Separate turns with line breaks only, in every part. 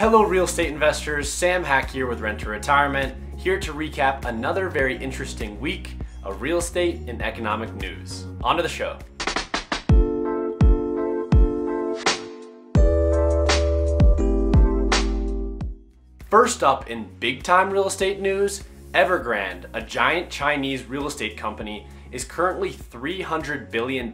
Hello real estate investors, Sam Hack here with Rent to Retirement, here to recap another very interesting week of real estate and economic news. On to the show. First up in big time real estate news, Evergrande, a giant Chinese real estate company, is currently $300 billion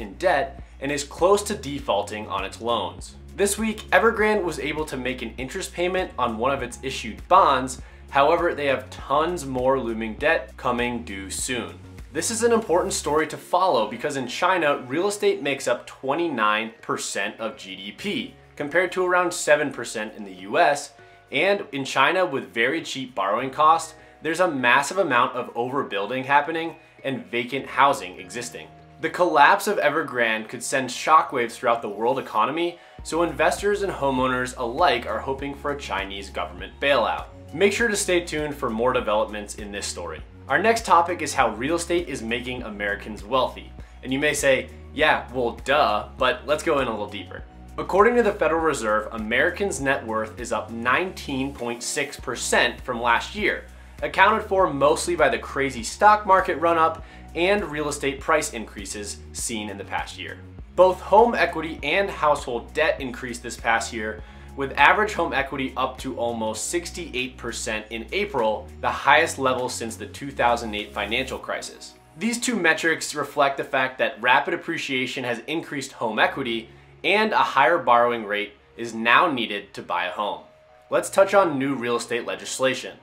in debt and is close to defaulting on its loans. This week, Evergrande was able to make an interest payment on one of its issued bonds, however, they have tons more looming debt coming due soon. This is an important story to follow because in China, real estate makes up 29% of GDP, compared to around 7% in the US, and in China with very cheap borrowing costs, there's a massive amount of overbuilding happening and vacant housing existing. The collapse of Evergrande could send shockwaves throughout the world economy, so investors and homeowners alike are hoping for a Chinese government bailout. Make sure to stay tuned for more developments in this story. Our next topic is how real estate is making Americans wealthy. And you may say, yeah, well duh, but let's go in a little deeper. According to the Federal Reserve, Americans' net worth is up 19.6% from last year, accounted for mostly by the crazy stock market run up and real estate price increases seen in the past year. Both home equity and household debt increased this past year, with average home equity up to almost 68% in April, the highest level since the 2008 financial crisis. These two metrics reflect the fact that rapid appreciation has increased home equity and a higher borrowing rate is now needed to buy a home. Let's touch on new real estate legislation.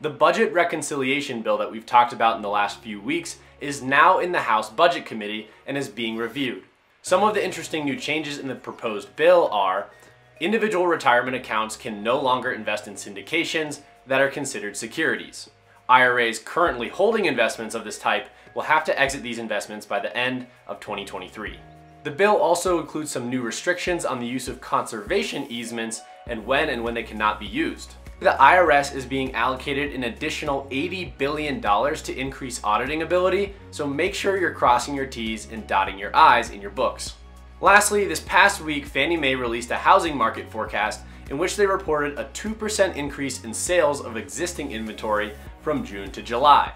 The budget reconciliation bill that we've talked about in the last few weeks is now in the House Budget Committee and is being reviewed. Some of the interesting new changes in the proposed bill are individual retirement accounts can no longer invest in syndications that are considered securities. IRAs currently holding investments of this type will have to exit these investments by the end of 2023. The bill also includes some new restrictions on the use of conservation easements and when and when they cannot be used. The IRS is being allocated an additional $80 billion to increase auditing ability, so make sure you're crossing your T's and dotting your I's in your books. Lastly, this past week, Fannie Mae released a housing market forecast in which they reported a 2% increase in sales of existing inventory from June to July.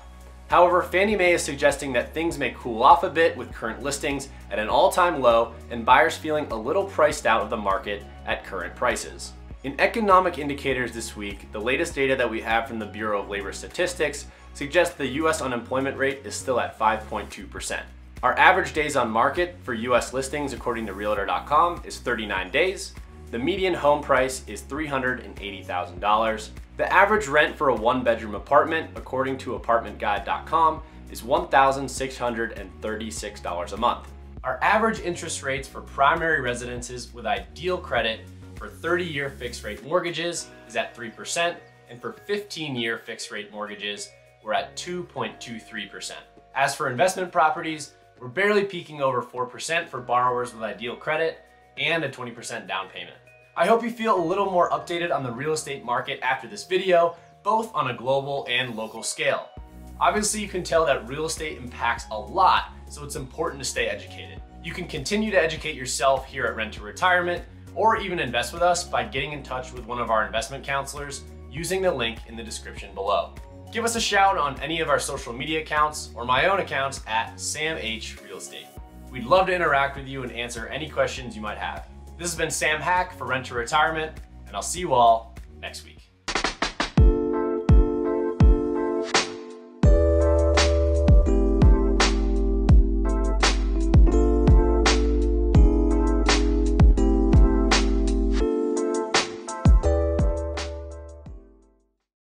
However, Fannie Mae is suggesting that things may cool off a bit with current listings at an all-time low and buyers feeling a little priced out of the market at current prices. In economic indicators this week, the latest data that we have from the Bureau of Labor Statistics suggests the US unemployment rate is still at 5.2%. Our average days on market for US listings according to Realtor.com is 39 days. The median home price is $380,000. The average rent for a one bedroom apartment according to apartmentguide.com is $1,636 a month. Our average interest rates for primary residences with ideal credit for 30-year fixed rate mortgages is at 3%, and for 15-year fixed rate mortgages, we're at 2.23%. As for investment properties, we're barely peaking over 4% for borrowers with ideal credit and a 20% down payment. I hope you feel a little more updated on the real estate market after this video, both on a global and local scale. Obviously, you can tell that real estate impacts a lot, so it's important to stay educated. You can continue to educate yourself here at Rent to Retirement or even invest with us by getting in touch with one of our investment counselors using the link in the description below. Give us a shout on any of our social media accounts or my own accounts at Sam H Real Estate. We'd love to interact with you and answer any questions you might have. This has been Sam Hack for Rent to Retirement, and I'll see you all next week.